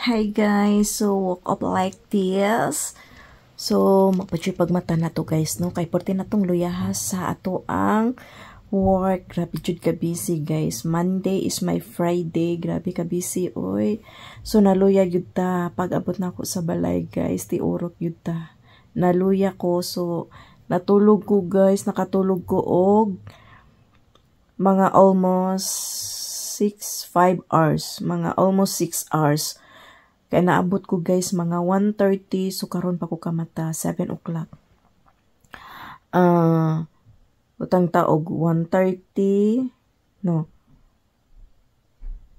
Hi guys, so woke up like this. So, magpatyoy pagmata na to guys, no? Kay porti na tong luyahas sa ato ang work. Grabe jud ka busy guys. Monday is my Friday. Grabe ka busy, oy. So, naluya yun ta. Pag abot na sa balay guys, ti urok yun ta. Naluya ko, so, natulog ko guys. Nakatulog ko og mga almost 6, 5 hours. Mga almost 6 hours. Kaya naabot ko guys mga 1.30 so karon pa ko kamata 7 o'clock. Uh, utang taog 1.30 no.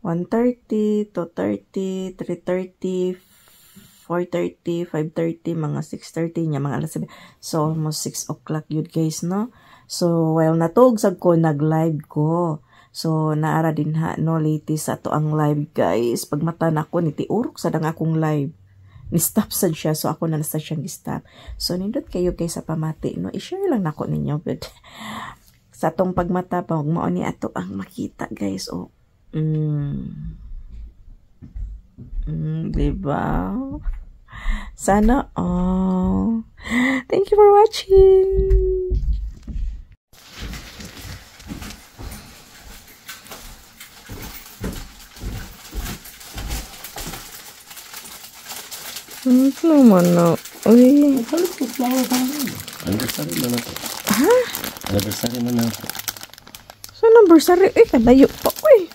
1.30 to 30 3.30 4.30 5.30 mga 6.30 nya mga alas 7 so almost 6 o'clock yun guys no. So while natog sag ko nag live ko So, naara din ha, no, latest sa to ang live, guys. Pag mata na ako, nitiurok sa dang akong live. Ni-stop sad siya, so ako na nasa siyang stop So, nindot kayo guys sa pamati, no, i-share lang nako ninyo, but sa tong pagmata pa, huwag mo ni ato ang makita, guys, oh. Mm. Mm, diba? Sana, oh. Thank you for watching. Ano naman na? Uy. Halos ko flower pa. Anniversary na nato. Ha? Anniversary na nato. Sa anniversary? Eh, kalayo pa. Uy.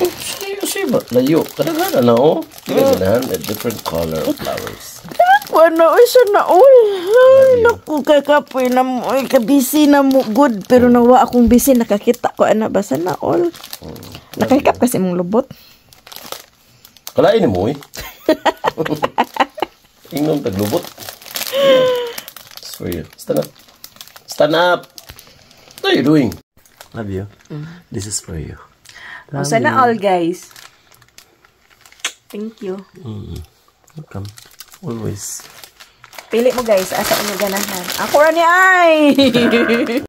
Sayo siya ba? Layo. Kadagana na oh. Ganahan. A different color of flowers. Wala, uy, sa na, uy. Ay, naku, kakapoy na mo. Uy, kabisi na mo. Good. Pero nawa akong busy. Nakakita ko, ana ba? Sana all. Nakahikap kasi mong lubot. Kalain mo eh. Ingnon taglubot. It's for you. Stand up. Stand up. What are you doing? Love you. This is for you. O, sana all, guys. Thank you. Welcome. Always. Pili mo, guys. Asa mo ganahan. Ako ra ni ay!